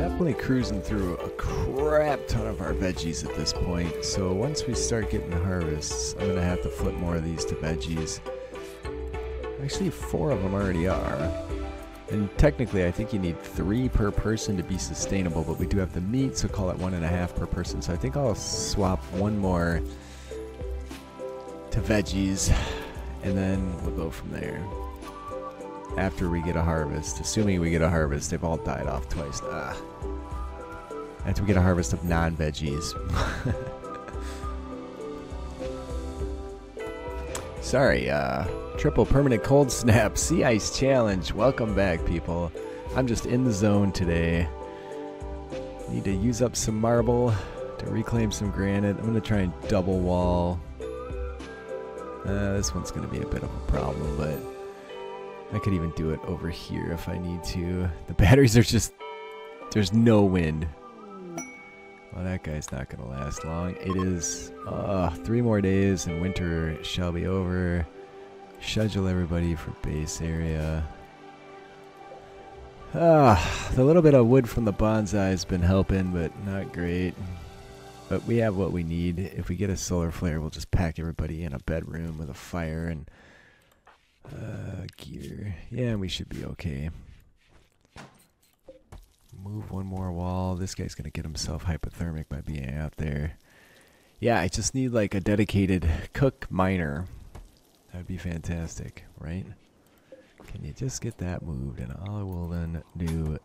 definitely cruising through a crap ton of our veggies at this point. So once we start getting the harvests, I'm gonna have to flip more of these to veggies. Actually, four of them already are. And technically, I think you need three per person to be sustainable, but we do have the meat, so call it one and a half per person. So I think I'll swap one more to veggies, and then we'll go from there. After we get a harvest, assuming we get a harvest, they've all died off twice. Ah. After we get a harvest of non veggies. Sorry, uh, triple permanent cold snap, sea ice challenge. Welcome back, people. I'm just in the zone today. Need to use up some marble to reclaim some granite. I'm gonna try and double wall. Uh, this one's gonna be a bit of a problem, but I could even do it over here if I need to. The batteries are just there's no wind. Well, that guy's not going to last long. It is uh, three more days and winter shall be over. Schedule everybody for base area. Ah, the little bit of wood from the bonsai has been helping, but not great. But we have what we need. If we get a solar flare, we'll just pack everybody in a bedroom with a fire and uh, gear. Yeah, we should be okay. Move one more wall. This guy's gonna get himself hypothermic by being out there. Yeah, I just need like a dedicated cook miner. That'd be fantastic, right? Can you just get that moved? And I will then do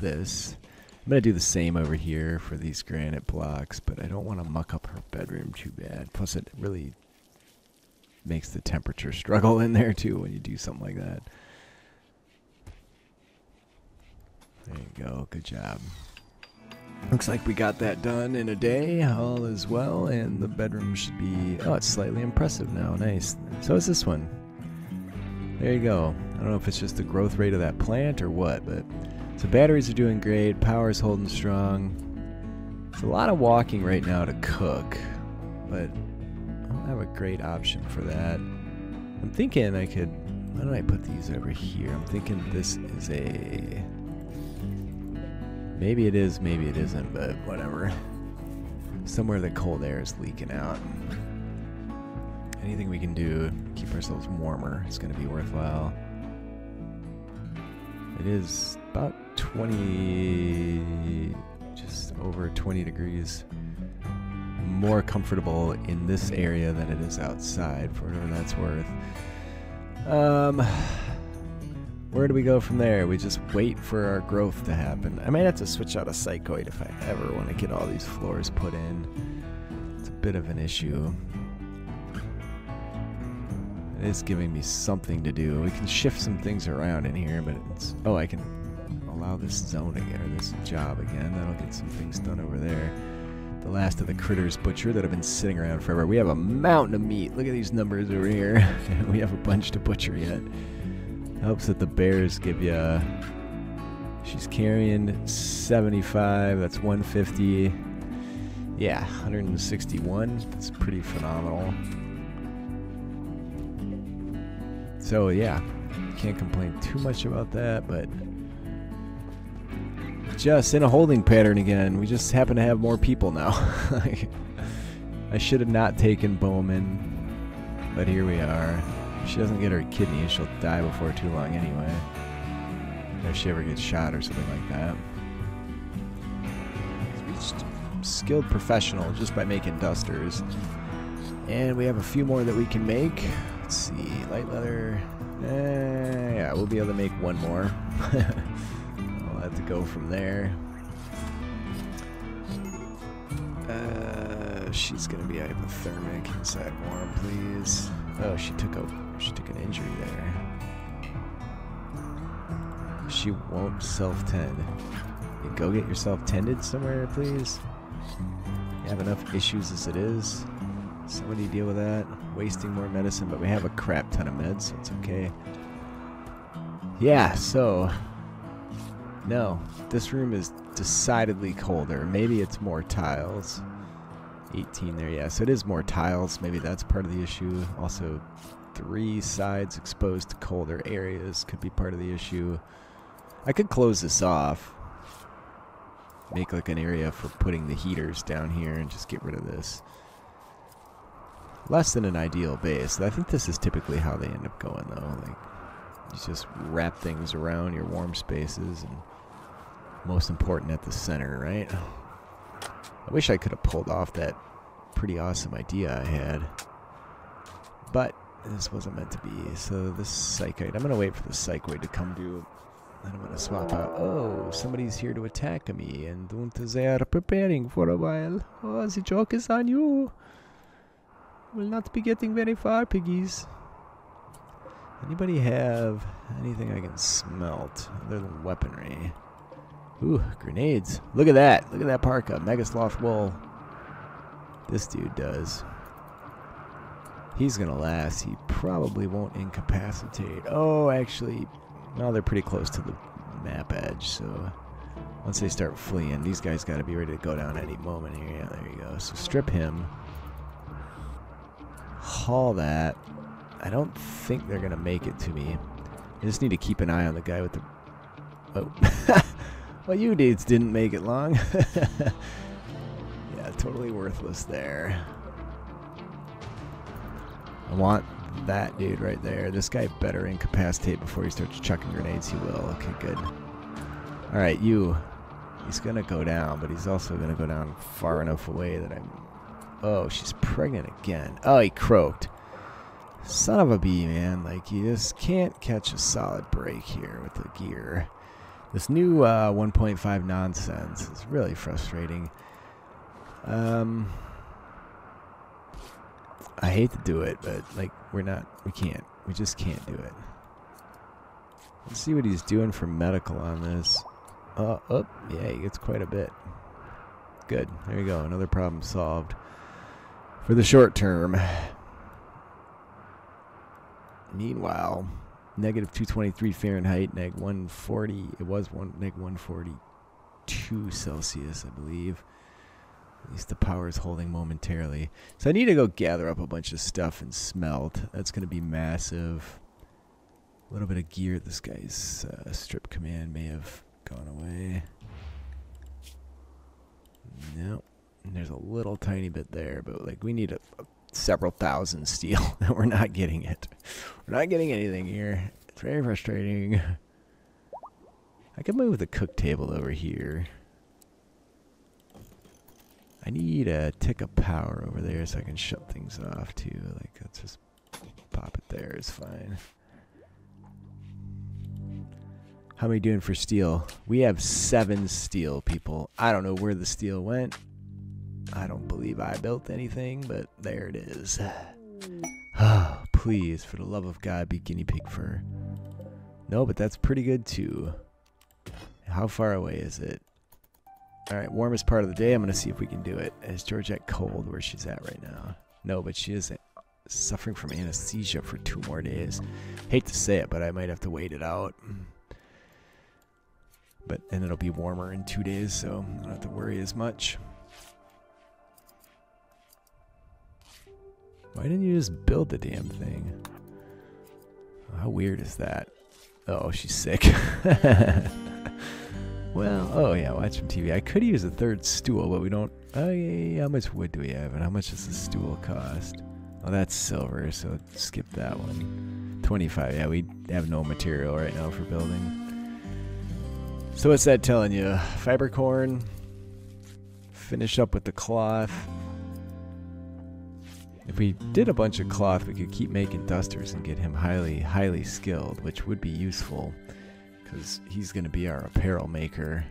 this. I'm gonna do the same over here for these granite blocks, but I don't want to muck up her bedroom too bad. Plus, it really makes the temperature struggle in there too when you do something like that. There you go. Good job. Looks like we got that done in a day. All is well, and the bedroom should be. Oh, it's slightly impressive now. Nice. So is this one. There you go. I don't know if it's just the growth rate of that plant or what, but so batteries are doing great. Power's holding strong. It's a lot of walking right now to cook, but I have a great option for that. I'm thinking I could. Why don't I put these over here? I'm thinking this is a Maybe it is, maybe it isn't, but whatever. Somewhere the cold air is leaking out. Anything we can do to keep ourselves warmer is going to be worthwhile. It is about 20, just over 20 degrees more comfortable in this area than it is outside, for whatever that's worth. Um, where do we go from there? We just wait for our growth to happen. I might have to switch out a psychoid if I ever want to get all these floors put in. It's a bit of an issue. It is giving me something to do. We can shift some things around in here, but it's... Oh, I can allow this again, or this job again. That'll get some things done over there. The last of the critters butcher that have been sitting around forever. We have a mountain of meat. Look at these numbers over here. we have a bunch to butcher yet. Helps that the bears give you. she's carrying 75. That's 150. Yeah, 161. That's pretty phenomenal. So yeah, can't complain too much about that, but just in a holding pattern again. We just happen to have more people now. I should have not taken Bowman, but here we are. If she doesn't get her kidney, she'll die before too long anyway. If she ever gets shot or something like that. Reached skilled professional just by making dusters. And we have a few more that we can make. Let's see, light leather. Eh, yeah, we'll be able to make one more. To go from there. Uh, she's gonna be hypothermic. Inside warm, please. Oh, she took a she took an injury there. She won't self-tend. Go get yourself tended somewhere, please. You have enough issues as it is. Somebody deal with that. Wasting more medicine, but we have a crap ton of meds, so it's okay. Yeah, so no, this room is decidedly colder. Maybe it's more tiles. 18 there, yeah. So it is more tiles. Maybe that's part of the issue. Also, three sides exposed to colder areas could be part of the issue. I could close this off. make like an area for putting the heaters down here and just get rid of this. Less than an ideal base. I think this is typically how they end up going though. Like you just wrap things around your warm spaces and most important at the center, right? I wish I could have pulled off that pretty awesome idea I had. But this wasn't meant to be. So this psychoid, I'm going to wait for the psychoid to come to. Then I'm going to swap out. Oh, somebody's here to attack me. And don't they are preparing for a while. Oh, the joke is on you. Will not be getting very far, piggies. Anybody have anything I can smelt other than weaponry? Ooh, grenades. Look at that. Look at that parka. Mega Sloth wool. This dude does. He's going to last. He probably won't incapacitate. Oh, actually, no, they're pretty close to the map edge, so once they start fleeing, these guys got to be ready to go down any moment here. Yeah, there you go. So strip him. Haul that. I don't think they're going to make it to me. I just need to keep an eye on the guy with the... Oh. well, you dudes didn't make it long. yeah, totally worthless there. I want that dude right there. This guy better incapacitate before he starts chucking grenades. He will. Okay, good. Alright, you. He's going to go down, but he's also going to go down far enough away that I'm... Oh, she's pregnant again. Oh, he croaked. Son of a bee, man. Like, you just can't catch a solid break here with the gear. This new uh, 1.5 nonsense is really frustrating. Um... I hate to do it, but like we're not, we can't, we just can't do it. Let's see what he's doing for medical on this. Oh, yeah, he gets quite a bit. Good, there you go, another problem solved. For the short term. Meanwhile, negative 223 Fahrenheit, neg 140, it was one neg 142 Celsius, I believe. At least the power is holding momentarily. So I need to go gather up a bunch of stuff and smelt. That's going to be massive. A little bit of gear. This guy's uh, strip command may have gone away. Nope. there's a little tiny bit there, but like we need a, a several thousand steel, and we're not getting it. We're not getting anything here. It's very frustrating. I could move the cook table over here. I need a tick of power over there so I can shut things off too. Like, let's just pop it there. It's fine. How many doing for steel? We have seven steel people. I don't know where the steel went. I don't believe I built anything, but there it is. Oh, please, for the love of God, be guinea pig fur. No, but that's pretty good too. How far away is it? Alright, warmest part of the day. I'm going to see if we can do it. Is Georgette cold where she's at right now? No, but she is suffering from anesthesia for two more days. Hate to say it, but I might have to wait it out. But and it'll be warmer in two days, so I don't have to worry as much. Why didn't you just build the damn thing? How weird is that? Oh, she's sick. Well, oh yeah, watch some TV. I could use a third stool, but we don't. Oh yeah, how much wood do we have, and how much does the stool cost? Oh, that's silver, so skip that one. 25, yeah, we have no material right now for building. So what's that telling you? Fiber corn. Finish up with the cloth. If we did a bunch of cloth, we could keep making dusters and get him highly, highly skilled, which would be useful because he's going to be our apparel maker.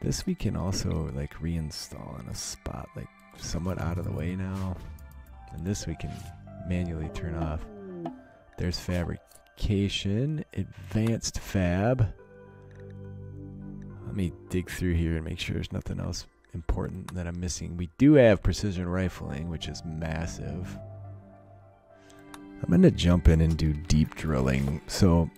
This we can also like reinstall in a spot like somewhat out of the way now. And this we can manually turn off. There's fabrication, advanced fab. Let me dig through here and make sure there's nothing else important that I'm missing. We do have precision rifling, which is massive. I'm going to jump in and do deep drilling. So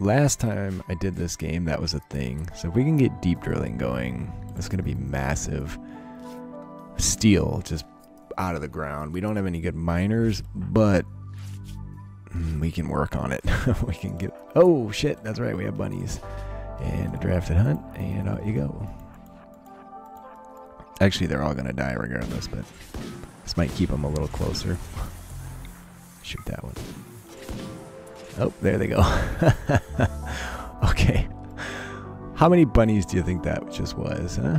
last time I did this game, that was a thing. So if we can get deep drilling going, it's going to be massive. Steel just out of the ground. We don't have any good miners, but mm, we can work on it. we can get... Oh, shit. That's right. We have bunnies. And a drafted hunt. And out you go. Actually, they're all going to die regardless, but this might keep them a little closer. Shoot that one. Oh, there they go. okay. How many bunnies do you think that just was, huh?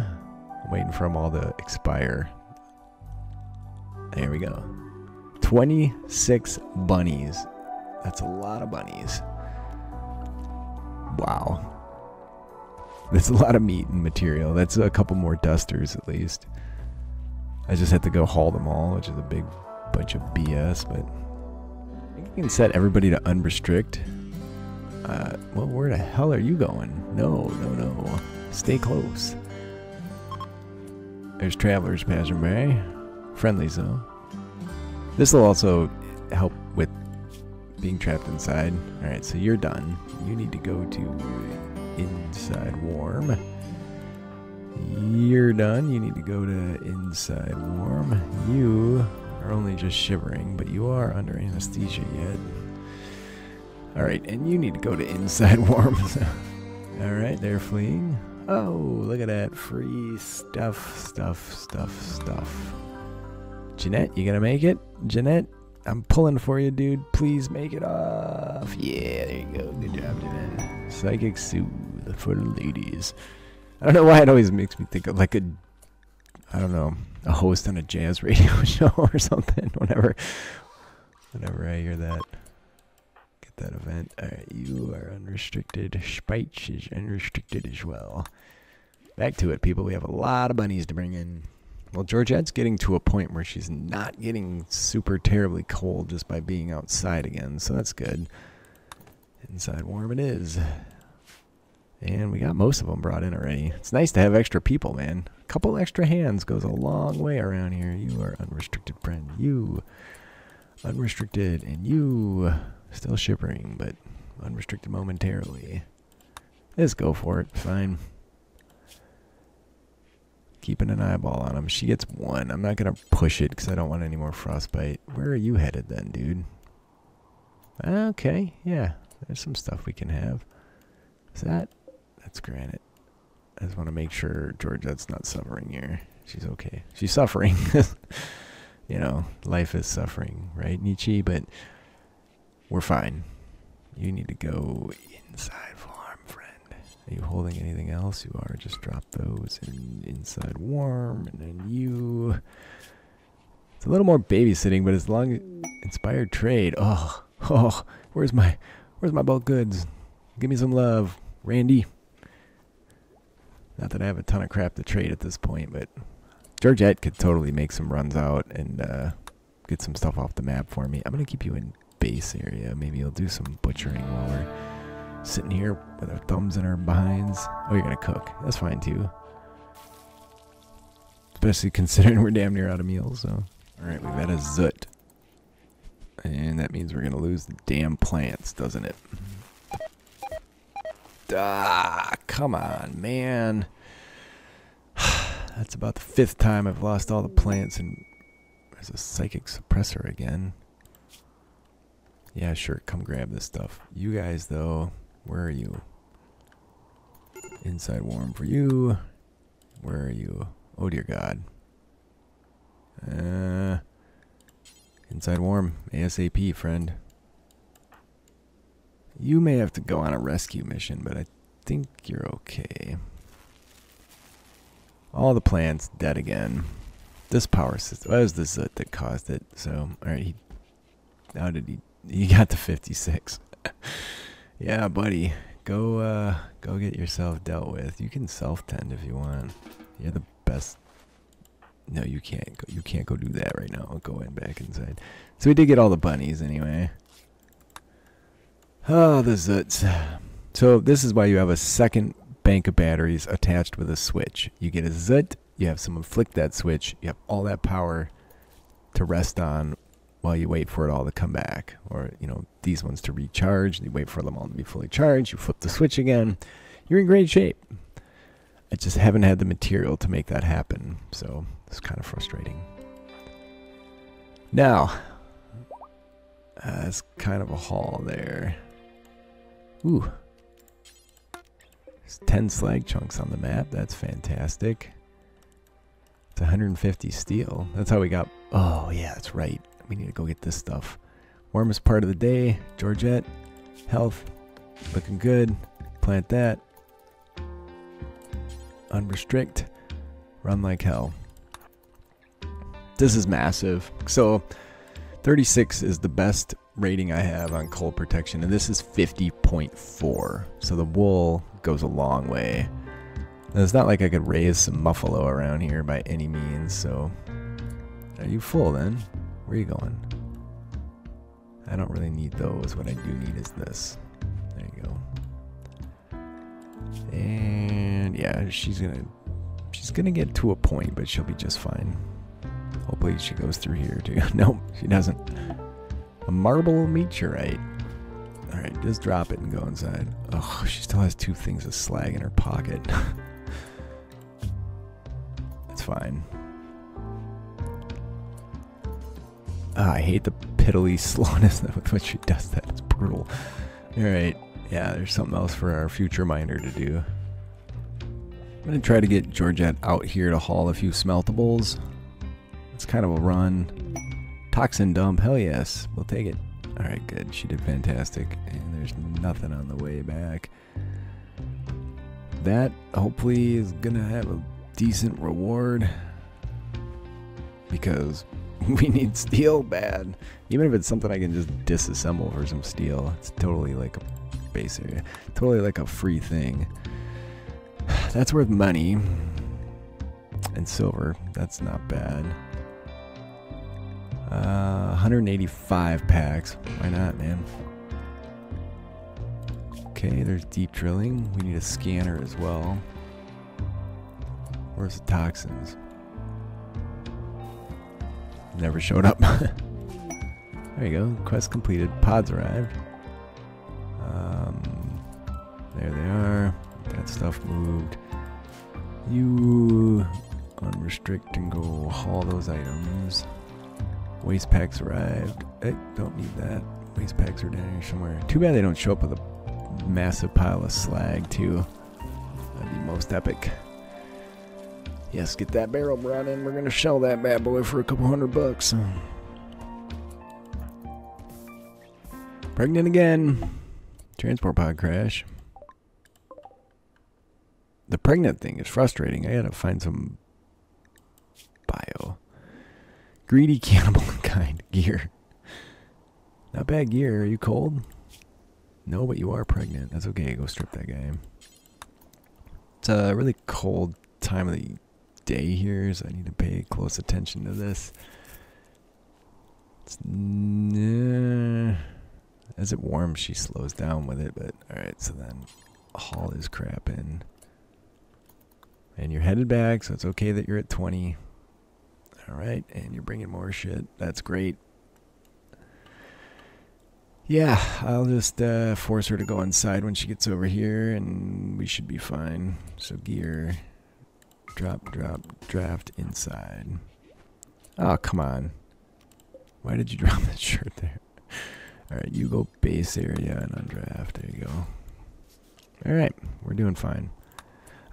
I'm waiting for them all to expire. There we go. 26 bunnies. That's a lot of bunnies. Wow. That's a lot of meat and material. That's a couple more dusters at least. I just had to go haul them all, which is a big bunch of BS, but I think you can set everybody to unrestrict. Uh, well, where the hell are you going? No, no, no. Stay close. There's travelers passing by. Friendly zone. This will also help with being trapped inside. Alright, so you're done. You need to go to inside warm. You're done. You need to go to inside warm. You are only just shivering, but you are under anesthesia yet. Alright, and you need to go to inside warm. Alright, they're fleeing. Oh, look at that. Free stuff, stuff, stuff, stuff. Jeanette, you gonna make it? Jeanette, I'm pulling for you, dude. Please make it off. Yeah, there you go. Good job, Jeanette. Psychic Soothe for the ladies. I don't know why it always makes me think of like a, I don't know, a host on a jazz radio show or something. Whenever, whenever I hear that, get that event. All right, you are unrestricted. Speech is unrestricted as well. Back to it, people. We have a lot of bunnies to bring in. Well, Georgette's getting to a point where she's not getting super terribly cold just by being outside again, so that's good. Inside warm it is. And we got most of them brought in already. It's nice to have extra people, man. A couple extra hands goes a long way around here. You are unrestricted, friend. You unrestricted, and you still shivering, but unrestricted momentarily. Let's go for it. Fine keeping an eyeball on him. She gets one. I'm not going to push it because I don't want any more frostbite. Where are you headed then, dude? Okay, yeah. There's some stuff we can have. Is that? That's granite. I just want to make sure Georgette's not suffering here. She's okay. She's suffering. you know, life is suffering, right, Nietzsche? But we're fine. You need to go inside warm, friend. are you holding anything else? You are. Just drop those in inside warm, and then you. It's a little more babysitting, but as long inspired trade. Oh, oh, where's my, where's my bulk goods? Give me some love, Randy. Not that I have a ton of crap to trade at this point, but Georgette could totally make some runs out and uh, get some stuff off the map for me. I'm gonna keep you in base area. Maybe you'll do some butchering while we're sitting here with our thumbs in our behinds. Oh, you're gonna cook. That's fine too. Especially considering we're damn near out of meals. So, all right, we've got a zut, and that means we're gonna lose the damn plants, doesn't it? Ah, come on, man. That's about the fifth time I've lost all the plants, and there's a psychic suppressor again. Yeah, sure, come grab this stuff. You guys, though, where are you? Inside warm for you. Where are you? Oh dear God. Uh, inside warm. ASAP, friend. You may have to go on a rescue mission, but I think you're okay. All the plants dead again. This power system. That was the Zut that caused it. So, alright, he. How did he. He got to 56. Yeah, buddy. Go uh go get yourself dealt with. You can self-tend if you want. You're the best. No, you can't go you can't go do that right now. I'll go in back inside. So we did get all the bunnies anyway. Oh, the zuts. So this is why you have a second bank of batteries attached with a switch. You get a zit, you have someone flick that switch, you have all that power to rest on while you wait for it all to come back. Or, you know, these ones to recharge. You wait for them all to be fully charged. You flip the switch again. You're in great shape. I just haven't had the material to make that happen. So it's kind of frustrating. Now, uh, that's kind of a haul there. Ooh. There's 10 slag chunks on the map. That's fantastic. It's 150 steel. That's how we got. Oh, yeah, that's right. We need to go get this stuff. Warmest part of the day. Georgette. Health. Looking good. Plant that. Unrestrict. Run like hell. This is massive. So 36 is the best rating I have on cold protection, and this is 50.4. So the wool goes a long way. And it's not like I could raise some muffalo around here by any means, so... Are you full then? Where are you going? I don't really need those. What I do need is this. There you go. And yeah, she's gonna she's gonna get to a point, but she'll be just fine. Hopefully she goes through here too. nope, she doesn't. A marble meteorite. Alright, just drop it and go inside. Oh, she still has two things of slag in her pocket. It's fine. Oh, I hate the piddly slowness with which she does that. It's brutal. Alright, yeah, there's something else for our future miner to do. I'm going to try to get Georgette out here to haul a few smeltables. It's kind of a run. Toxin dump, hell yes, we'll take it. Alright, good. She did fantastic. And there's nothing on the way back. That hopefully is gonna have a decent reward. Because we need steel bad. Even if it's something I can just disassemble for some steel. It's totally like a base area. Totally like a free thing. That's worth money. And silver. That's not bad. Uh, 185 packs. Why not, man? Okay, there's deep drilling. We need a scanner as well. Where's the toxins? Never showed up. there you go. Quest completed. Pods arrived. Um, there they are. That stuff moved. You unrestrict and go haul those items. Waste packs arrived. Hey, don't need that. Waste packs are down here somewhere. Too bad they don't show up with a massive pile of slag, too. That'd be most epic. Yes, get that barrel brought in. We're going to shell that bad boy for a couple hundred bucks. Pregnant again. Transport pod crash. The pregnant thing is frustrating. I gotta find some bio. Greedy cannibal gear. Not bad gear. Are you cold? No, but you are pregnant. That's okay. Go strip that guy. It's a really cold time of the day here, so I need to pay close attention to this. It's, as it warms, she slows down with it, but alright, so then haul his crap in. And you're headed back, so it's okay that you're at 20. Alright, and you're bringing more shit. That's great. Yeah, I'll just uh, force her to go inside when she gets over here, and we should be fine. So gear, drop, drop, draft inside. Oh, come on. Why did you drop that shirt there? Alright, you go base area and undraft. There you go. Alright, we're doing fine.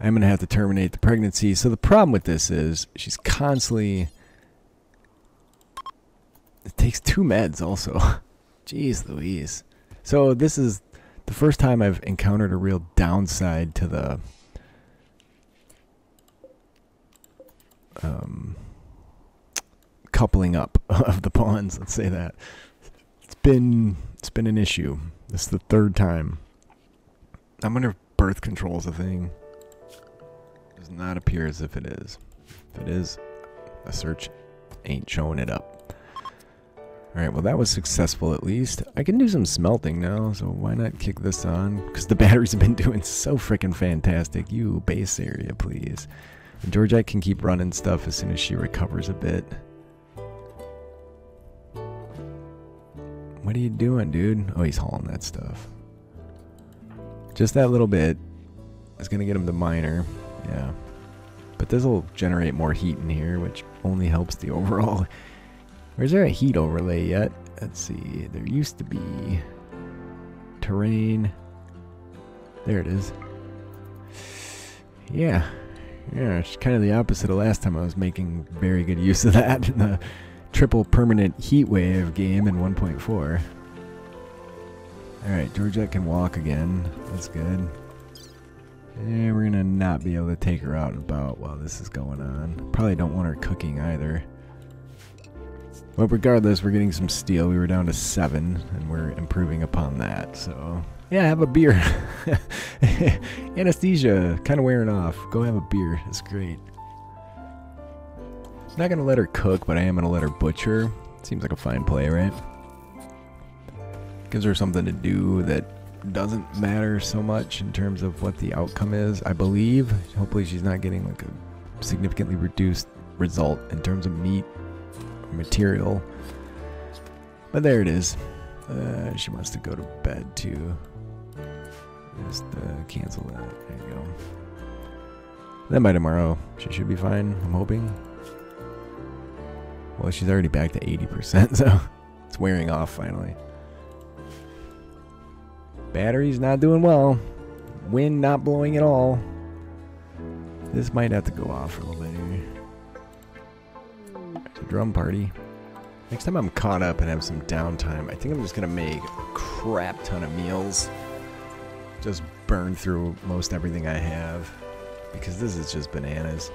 I'm going to have to terminate the pregnancy. So the problem with this is she's constantly it takes two meds also. Jeez Louise. So this is the first time I've encountered a real downside to the um, coupling up of the pawns. Let's say that it's been it's been an issue. This is the third time. I wonder if birth control is a thing. It Does not appear as if it is. If it is, a search ain't showing it up. Alright, well that was successful at least. I can do some smelting now, so why not kick this on? Because the batteries have been doing so freaking fantastic. You, base area, please. Georgette can keep running stuff as soon as she recovers a bit. What are you doing, dude? Oh, he's hauling that stuff. Just that little bit is going to get him the miner. Yeah. But this will generate more heat in here, which only helps the overall or is there a heat overlay yet? Let's see. There used to be terrain. There it is. Yeah. Yeah, it's kind of the opposite of last time I was making very good use of that in the triple permanent heat wave game in 1.4. Alright, Georgette can walk again. That's good. And we're gonna not be able to take her out and about while this is going on. Probably don't want her cooking either. But regardless, we're getting some steel. We were down to seven, and we're improving upon that. So, yeah, have a beer. Anesthesia, kind of wearing off. Go have a beer. It's great. I'm not gonna let her cook, but I am gonna let her butcher. Seems like a fine play, right? Gives her something to do that doesn't matter so much in terms of what the outcome is, I believe. Hopefully she's not getting like a significantly reduced result in terms of meat material. But there it is. Uh, she wants to go to bed too. Just uh, cancel that. There you go. Then by tomorrow, she should be fine, I'm hoping. Well, she's already back to 80%, so it's wearing off finally. Battery's not doing well. Wind not blowing at all. This might have to go off for a little bit here. Drum party. Next time I'm caught up and have some downtime, I think I'm just going to make a crap ton of meals. Just burn through most everything I have. Because this is just bananas.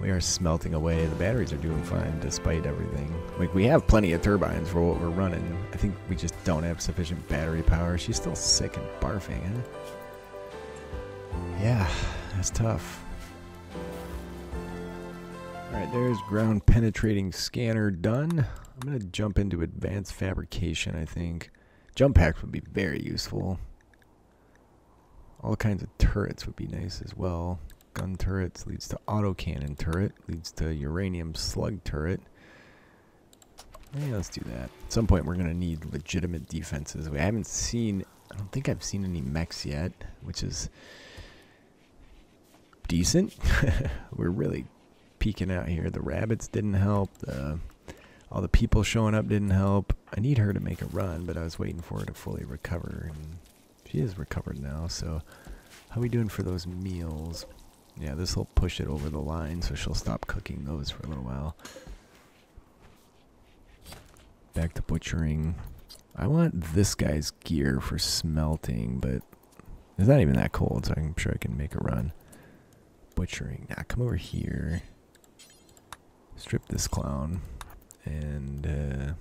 We are smelting away. The batteries are doing fine despite everything. Like, we have plenty of turbines for what we're running. I think we just don't have sufficient battery power. She's still sick and barfing, huh? Yeah, that's tough. Alright, there's ground penetrating scanner done. I'm going to jump into advanced fabrication, I think. Jump packs would be very useful. All kinds of turrets would be nice as well gun turrets leads to autocannon turret, leads to uranium slug turret. Yeah, let's do that. At some point, we're going to need legitimate defenses. We haven't seen, I don't think I've seen any mechs yet, which is decent. we're really peeking out here. The rabbits didn't help. All the people showing up didn't help. I need her to make a run, but I was waiting for her to fully recover. And she is recovered now, so how we doing for those meals? Yeah, this will push it over the line, so she'll stop cooking those for a little while. Back to butchering. I want this guy's gear for smelting, but it's not even that cold, so I'm sure I can make a run. Butchering. Now, come over here. Strip this clown. And uh,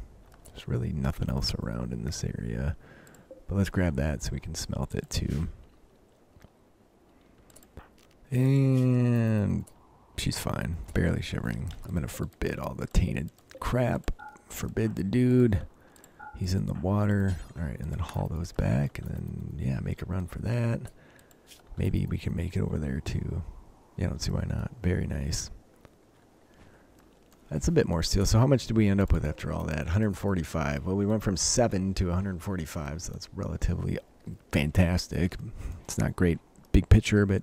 there's really nothing else around in this area. But let's grab that so we can smelt it too. And she's fine, barely shivering. I'm gonna forbid all the tainted crap. Forbid the dude. He's in the water. Alright, and then haul those back, and then, yeah, make a run for that. Maybe we can make it over there too. Yeah, I don't see why not. Very nice. That's a bit more steel. So how much did we end up with after all that? 145. Well, we went from 7 to 145, so that's relatively fantastic. It's not great big picture, but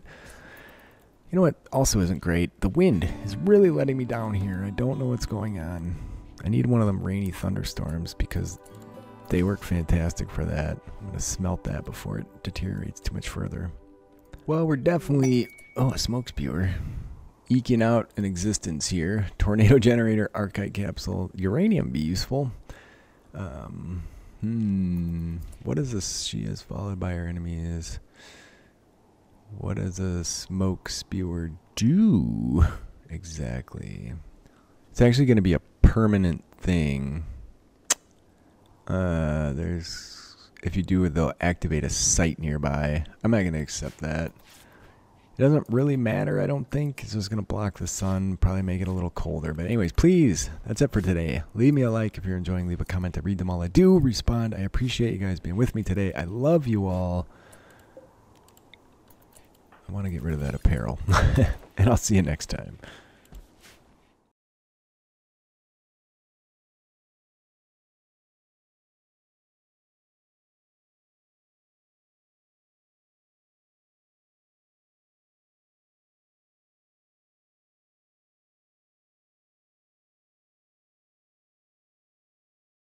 you know what also isn't great? The wind is really letting me down here. I don't know what's going on. I need one of them rainy thunderstorms because they work fantastic for that. I'm going to smelt that before it deteriorates too much further. Well, we're definitely... Oh, a smoke spewer. Eking out an existence here. Tornado generator, archite capsule. Uranium be useful. Um, hmm. What is this? She is followed by her enemy is... What does a smoke spewer do exactly? It's actually going to be a permanent thing. Uh, there's if you do it, they'll activate a site nearby. I'm not going to accept that. It doesn't really matter, I don't think. It's just going to block the sun, probably make it a little colder. But anyways, please, that's it for today. Leave me a like if you're enjoying. Leave a comment. I read them all. I do respond. I appreciate you guys being with me today. I love you all. I want to get rid of that apparel. and I'll see you next time.